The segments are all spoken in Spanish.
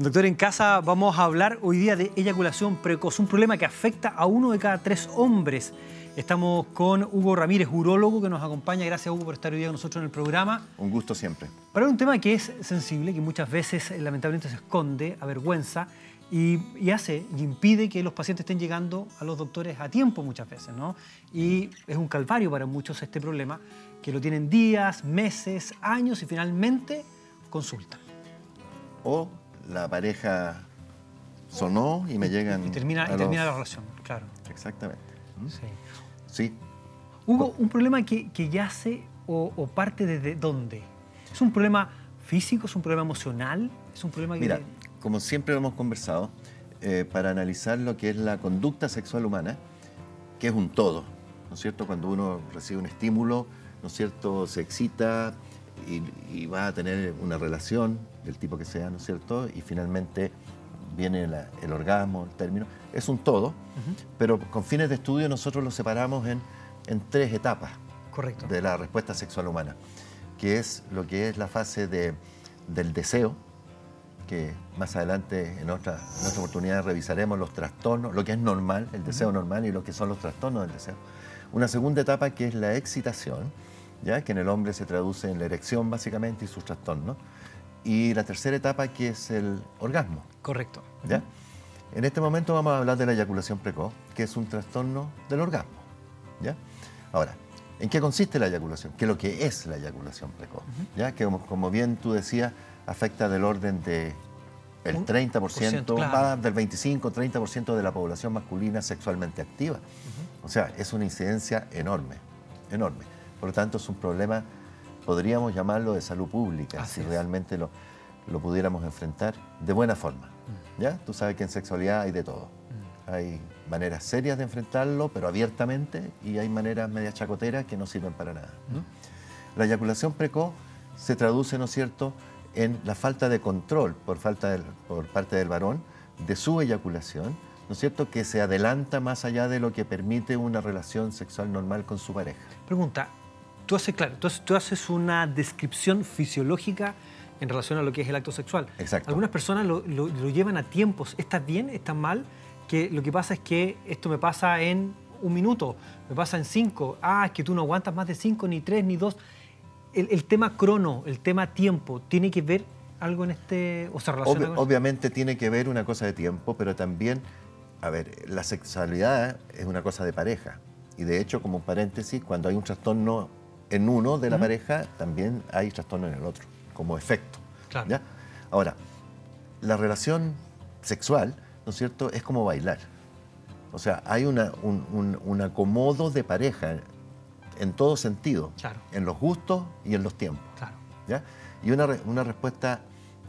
Doctor, en casa vamos a hablar hoy día de eyaculación precoz, un problema que afecta a uno de cada tres hombres. Estamos con Hugo Ramírez, urólogo, que nos acompaña. Gracias, Hugo, por estar hoy día con nosotros en el programa. Un gusto siempre. Para un tema que es sensible, que muchas veces eh, lamentablemente se esconde, avergüenza, y, y, hace y impide que los pacientes estén llegando a los doctores a tiempo muchas veces, ¿no? Y es un calvario para muchos este problema, que lo tienen días, meses, años y finalmente consultan. O la pareja sonó y me llegan. Y termina, y termina la relación, claro. Exactamente. ¿Mm? Sí. Sí. Hugo, un problema que, que yace o, o, parte desde dónde? ¿Es un problema físico? ¿Es un problema emocional? ¿Es un problema que.? Mira, como siempre lo hemos conversado, eh, para analizar lo que es la conducta sexual humana, que es un todo, ¿no es cierto? Cuando uno recibe un estímulo, ¿no es cierto? Se excita y, y va a tener una relación, del tipo que sea, ¿no es cierto? Y finalmente viene la, el orgasmo, el término. Es un todo, uh -huh. pero con fines de estudio nosotros lo separamos en, en tres etapas Correcto. de la respuesta sexual humana, que es lo que es la fase de, del deseo, que más adelante en otra, en otra oportunidad revisaremos los trastornos, lo que es normal, el deseo uh -huh. normal y lo que son los trastornos del deseo. Una segunda etapa que es la excitación, ¿ya? que en el hombre se traduce en la erección básicamente y sus trastornos y la tercera etapa que es el orgasmo. Correcto. ¿Ya? En este momento vamos a hablar de la eyaculación precoz, que es un trastorno del orgasmo. ¿Ya? Ahora, ¿en qué consiste la eyaculación? ¿Qué es lo que es la eyaculación precoz? Uh -huh. ¿Ya? Que como, como, bien tú decías, afecta del orden de el 30%, claro. va del 25-30% de la población masculina sexualmente activa. Uh -huh. O sea, es una incidencia enorme, enorme. Por lo tanto, es un problema podríamos llamarlo de salud pública, Así si es. realmente lo, lo, pudiéramos enfrentar de buena forma. Mm. ¿ya? Tú sabes que en sexualidad hay de todo. Mm. Hay maneras serias de enfrentarlo, pero abiertamente, y hay maneras media chacoteras que no sirven para nada. Mm. La eyaculación precoz se traduce, ¿no es cierto?, en la falta de control por, falta por parte del varón de su eyaculación, ¿no es cierto?, que se adelanta más allá de lo que permite una relación sexual normal con su pareja. Pregunta, tú haces, claro, tú, tú haces una descripción fisiológica en relación a lo que es el acto sexual. Exacto. Algunas personas lo, lo, lo, llevan a tiempos. ¿Está bien? ¿Está mal? Que lo que pasa es que esto me pasa en un minuto, me pasa en cinco. Ah, es que tú no aguantas más de cinco, ni tres, ni dos. El, el tema crono, el tema tiempo, ¿tiene que ver algo en este... o se relaciona Obvi Obviamente tiene que ver una cosa de tiempo, pero también, a ver, la sexualidad es una cosa de pareja. Y de hecho, como paréntesis, cuando hay un trastorno en uno de la pareja, también hay trastorno en el otro, como efecto. Claro. ¿ya? Ahora, la relación sexual, ¿no es cierto?, es como bailar. O sea, hay una, un, un, un, acomodo de pareja en todo sentido, claro. en los gustos y en los tiempos. Claro. ¿ya? Y una, una respuesta,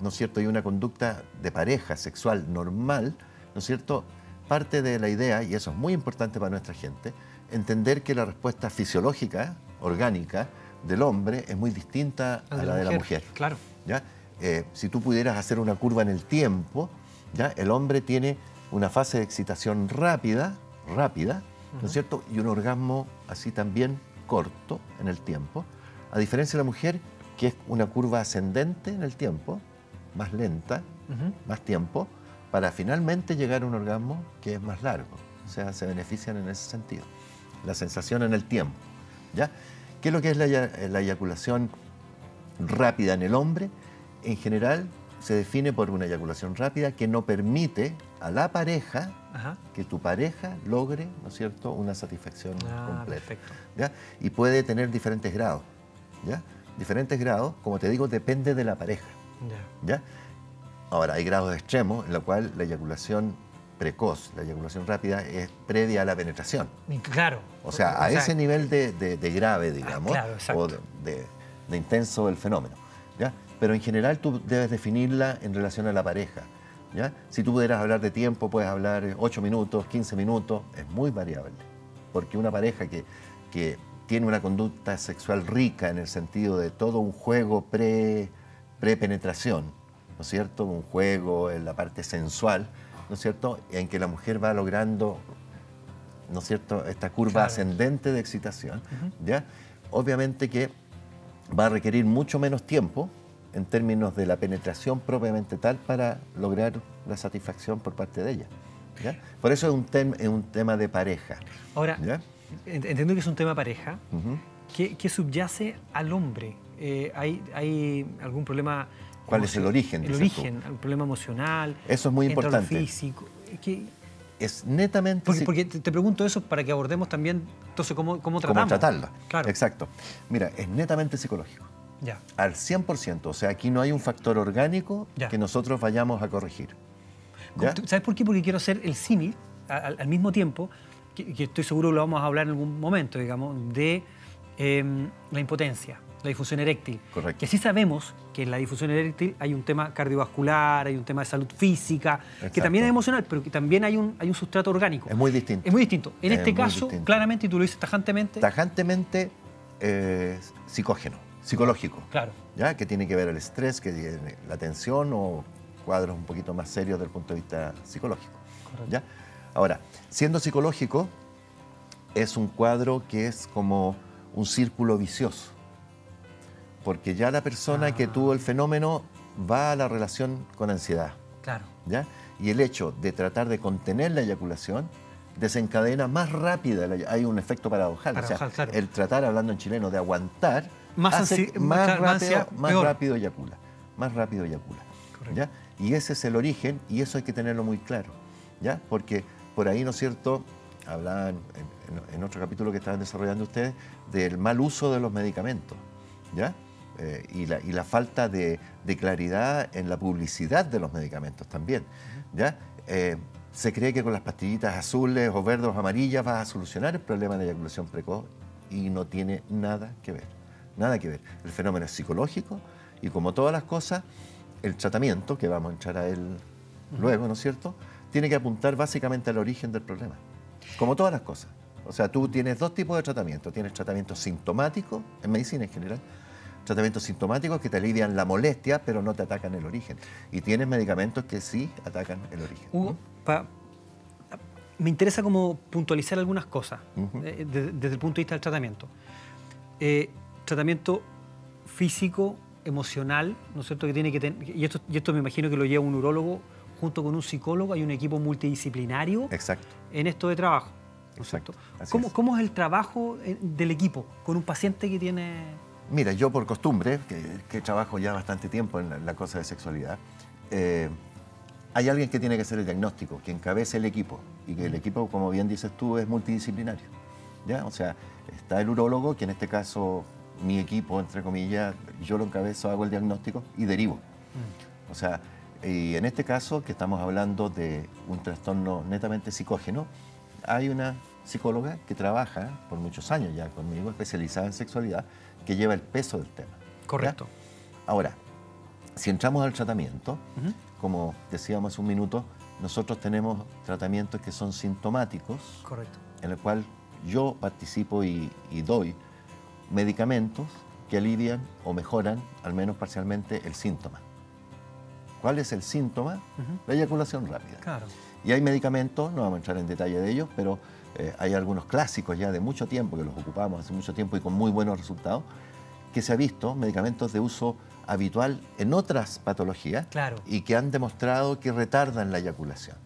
¿no es cierto?, y una conducta de pareja sexual normal, ¿no es cierto?, parte de la idea, y eso es muy importante para nuestra gente, entender que la respuesta fisiológica, orgánica, del hombre es muy distinta a, de la, la de la mujer. Claro. ¿ya? Eh, si tú pudieras hacer una curva en el tiempo, ¿ya? el hombre tiene una fase de excitación rápida, rápida, uh -huh. ¿no es cierto? Y un orgasmo así también corto en el tiempo, a diferencia de la mujer, que es una curva ascendente en el tiempo, más lenta, uh -huh. más tiempo, para finalmente llegar a un orgasmo que es más largo. O sea, se benefician en ese sentido. La sensación en el tiempo. ¿Ya? ¿Qué es lo que es la, la eyaculación rápida en el hombre? En general se define por una eyaculación rápida que no permite a la pareja Ajá. que tu pareja logre, ¿no es cierto?, una satisfacción ah, completa. Perfecto. ¿ya? Y puede tener diferentes grados. ¿ya? Diferentes grados, como te digo, depende de la pareja. Ya. ¿ya? Ahora, hay grados extremos en los cuales la eyaculación precoz, la eyaculación rápida, es previa a la penetración. Claro. O sea, a ese nivel de, de, de grave, digamos, ah, claro, o de, de, intenso el fenómeno. ¿ya? Pero en general tú debes definirla en relación a la pareja. ¿ya? Si tú pudieras hablar de tiempo, puedes hablar 8 minutos, 15 minutos, es muy variable. Porque una pareja que, que tiene una conducta sexual rica en el sentido de todo un juego pre, pre-penetración, ¿no es cierto? Un juego en la parte sensual, ¿no es cierto? En que la mujer va logrando, ¿no es cierto?, esta curva Claro. ascendente de excitación, ¿ya? Obviamente que va a requerir mucho menos tiempo, en términos de la penetración propiamente tal para lograr la satisfacción por parte de ella. ¿ya? Por eso es un, es un tema de pareja. Ahora, entiendo que es un tema pareja. ¿Qué, subyace al hombre? Eh, ¿hay, ¿Hay algún problema? ¿Cuál es el origen? El origen, un problema emocional. Eso es muy importante. físico. ¿Qué, es netamente... Porque, porque, te pregunto eso para que abordemos también entonces cómo, cómo tratamos. Cómo tratarla. Claro. Exacto. Mira, es netamente psicológico. Ya. Al 100%. O sea, aquí no hay un factor orgánico que nosotros vayamos a corregir. ¿Sabes por qué? Porque quiero hacer el símil al, mismo tiempo, que, estoy seguro lo vamos a hablar en algún momento, digamos, de em, la impotencia la difusión eréctil. Correcto. Que sí sabemos que en la difusión eréctil hay un tema cardiovascular, hay un tema de salud física, que también es emocional, pero que también hay un, hay un sustrato orgánico. Es muy distinto. Es muy distinto. En este caso, claramente, y tú lo dices tajantemente. Tajantemente eh, psicógeno, psicológico. Claro. ¿ya? Que tiene que ver el estrés, que tiene la tensión o cuadros un poquito más serios desde el punto de vista psicológico. ¿ya? Ahora, siendo psicológico, es un cuadro que es como un círculo vicioso porque ya la persona que ah. tuvo el fenómeno va a la relación con ansiedad. Claro. ¿ya? Y el hecho de tratar de contener la eyaculación desencadena más rápida, hay un efecto paradojal. o sea, El tratar, hablando en chileno, de aguantar, más, hace más, rápido, más rápido eyacula. Más rápido eyacula. ¿ya? Y ese es el origen y eso hay que tenerlo muy claro. ¿ya? Porque por ahí, ¿no es cierto? Hablaban en, otro capítulo que estaban desarrollando ustedes del mal uso de los medicamentos. ¿ya? Eh, y, la, falta de, claridad en la publicidad de los medicamentos también. ¿ya? Eh, se cree que con las pastillitas azules o verdes o amarillas va a solucionar el problema de la eyaculación precoz y no tiene nada que ver. Nada que ver. El fenómeno es psicológico y como todas las cosas, el tratamiento, que vamos a entrar a él luego, ¿no es cierto?, tiene que apuntar básicamente al origen del problema. Como todas las cosas. O sea, tú tienes dos tipos de tratamiento. Tienes tratamiento sintomático, en medicina en general, tratamientos sintomáticos que te alivian la molestia, pero no te atacan el origen. Y tienes medicamentos que sí atacan el origen. Hugo, me interesa como puntualizar algunas cosas eh, desde, el punto de vista del tratamiento. Eh, tratamiento físico, emocional, ¿no es cierto? Que tiene que y, esto, y esto me imagino que lo lleva un urólogo junto con un psicólogo, hay un equipo multidisciplinario Exacto. en esto de trabajo. Exacto. ¿Cómo, ¿Cómo es el trabajo eh, del equipo con un paciente que tiene Mira, yo por costumbre, que, trabajo ya bastante tiempo en la, cosa de sexualidad, eh, hay alguien que tiene que hacer el diagnóstico, que encabece el equipo, y que el equipo, como bien dices tú, es multidisciplinario. ¿ya? O sea, está el urólogo, que en este caso mi equipo, entre comillas, yo lo encabezo, hago el diagnóstico y derivo. O sea, y en este caso, que estamos hablando de un trastorno netamente psicógeno, hay una psicóloga que trabaja por muchos años ya conmigo, especializada en sexualidad, que lleva el peso del tema. Correcto. Ahora, si entramos al tratamiento, como decíamos hace un minuto, nosotros tenemos tratamientos que son sintomáticos, Correcto. en el cual yo participo y, doy medicamentos que alivian o mejoran, al menos parcialmente, el síntoma. ¿Cuál es el síntoma? La eyaculación rápida. Claro. Y hay medicamentos, no vamos a entrar en detalle de ellos, pero eh, hay algunos clásicos ya de mucho tiempo, que los ocupamos hace mucho tiempo y con muy buenos resultados, que se ha visto medicamentos de uso habitual en otras patologías y que han demostrado que retardan la eyaculación.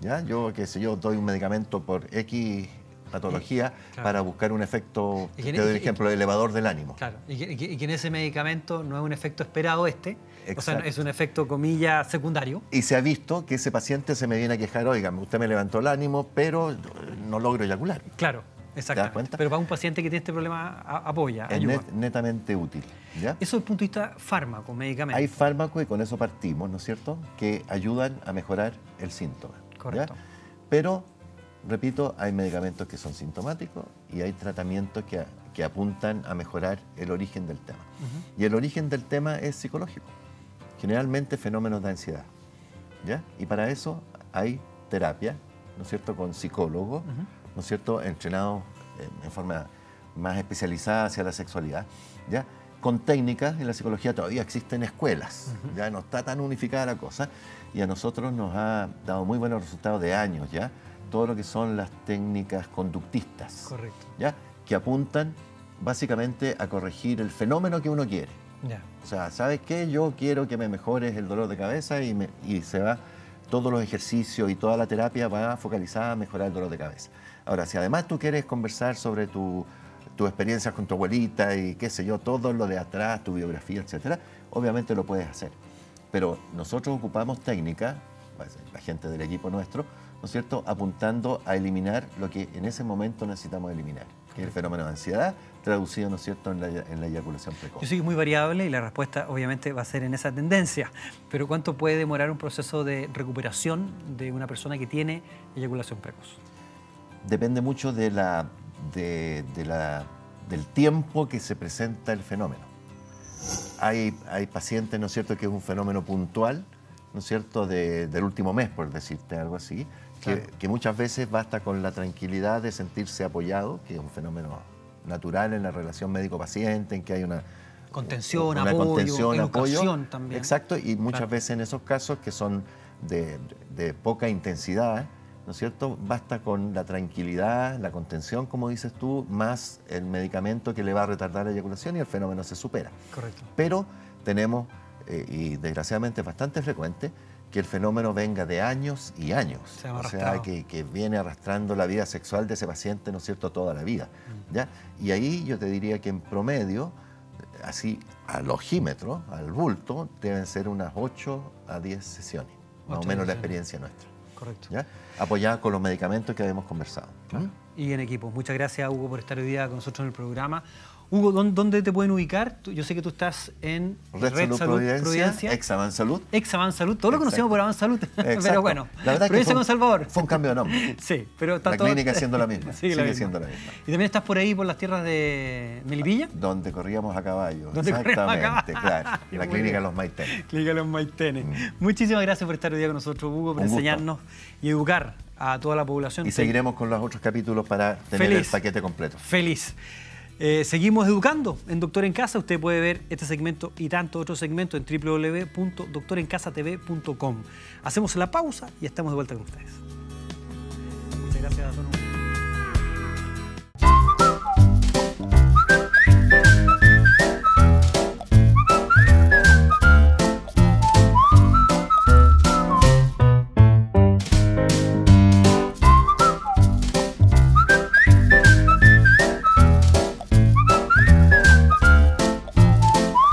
¿Ya? Yo, qué sé yo, doy un medicamento por X patología para buscar un efecto, te doy el ejemplo, elevador del ánimo. Claro, y que, en ese medicamento no es un efecto esperado este, o sea, es un efecto, comilla, secundario. Y se ha visto que ese paciente se me viene a quejar, oiga, usted me levantó el ánimo, pero no logro eyacular. Claro, exactamente. Pero para un paciente que tiene este problema, apoya, Es netamente útil. ¿ya? Eso desde el punto de vista fármaco, medicamento. Hay fármacos, y con eso partimos, ¿no es cierto?, que ayudan a mejorar el síntoma. Correcto. Pero repito, hay medicamentos que son sintomáticos y hay tratamientos que, apuntan a mejorar el origen del tema. Y el origen del tema es psicológico, generalmente fenómenos de ansiedad. ¿ya? Y para eso hay terapia, ¿no es cierto?, con psicólogos, ¿no es cierto?, entrenados en, forma más especializada hacia la sexualidad, ¿ya? Con técnicas, en la psicología todavía existen escuelas, ya no está tan unificada la cosa, y a nosotros nos ha dado muy buenos resultados de años ya, todo lo que son las técnicas conductistas. Correcto. ¿ya? Que apuntan básicamente a corregir el fenómeno que uno quiere. O sea, ¿sabes qué? Yo quiero que me mejores el dolor de cabeza y, me, y se va, todos los ejercicios y toda la terapia va focalizada a mejorar el dolor de cabeza. Ahora, si además tú quieres conversar sobre tu, tu experiencia con tu abuelita y qué sé yo, todo lo de atrás, tu biografía, etcétera, obviamente lo puedes hacer. Pero nosotros ocupamos técnica, la gente del equipo nuestro, ¿no es cierto?, apuntando a eliminar lo que en ese momento necesitamos eliminar, que es el fenómeno de ansiedad, traducido, ¿no es cierto?, en la, en la eyaculación precoz. Yo sé que es muy variable y la respuesta obviamente va a ser en esa tendencia, pero ¿cuánto puede demorar un proceso de recuperación de una persona que tiene eyaculación precoz? Depende mucho de la, de, la, del tiempo que se presenta el fenómeno. Hay, hay pacientes, ¿no es cierto?, que es un fenómeno puntual, ¿no es cierto?, del último mes, por decirte algo así, que, que, muchas veces basta con la tranquilidad de sentirse apoyado, que es un fenómeno natural en la relación médico-paciente, en que hay una contención, una apoyo, contención, apoyo. también. Exacto, y muchas veces en esos casos que son de, de poca intensidad, ¿no es cierto? Basta con la tranquilidad, la contención, como dices tú, más el medicamento que le va a retardar la eyaculación y el fenómeno se supera. Correcto. Pero tenemos, eh, y desgraciadamente es bastante frecuente, que el fenómeno venga de años y años. o sea, que, que, viene arrastrando la vida sexual de ese paciente, ¿no es cierto?, toda la vida. ¿ya? Y ahí yo te diría que en promedio, así al ojímetro, al bulto, deben ser unas 8 a 10 sesiones, más o menos la experiencia nuestra. Correcto. ¿ya? Apoyada con los medicamentos que habíamos conversado. Y en equipo. Muchas gracias, Hugo, por estar hoy día con nosotros en el programa. Hugo, ¿dónde te pueden ubicar? Yo sé que tú estás en Red, Salud, Providencia, Exavan Salud. Exavan Salud, todo lo conocemos por Avan Salud, pero bueno, la verdad Providencia con Salvador. Fue un cambio de nombre. sí, pero está La todo... clínica siendo la misma, sigue, sigue siendo la misma. ¿Y también estás por ahí, por las tierras de Melipilla? Donde corríamos a caballo, Donde corríamos exactamente, a claro. La clínica de los Maitenes. Clínica de los Maitenes. Muchísimas gracias por estar hoy día con nosotros, Hugo, por Un gusto. enseñarnos y educar a toda la población. Y seguiremos con los otros capítulos para tener Feliz. el paquete completo. Feliz. Eh, seguimos educando en Doctor en Casa. Usted puede ver este segmento y tantos otros segmentos en www.doctorencasatv.com. Hacemos la pausa y estamos de vuelta con ustedes. Muchas gracias, don Hugo.